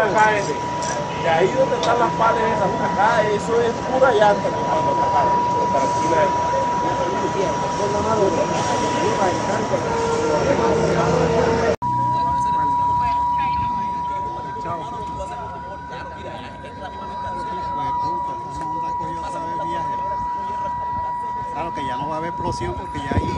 Ahí donde están las palas esas, acá, eso es pura llanta, cuando acá, tranquila. Claro que ya no va a haber explosión porque ya hay.